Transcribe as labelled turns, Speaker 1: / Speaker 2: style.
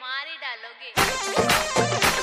Speaker 1: मारी डालोगे।